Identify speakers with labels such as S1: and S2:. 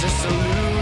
S1: disillusioned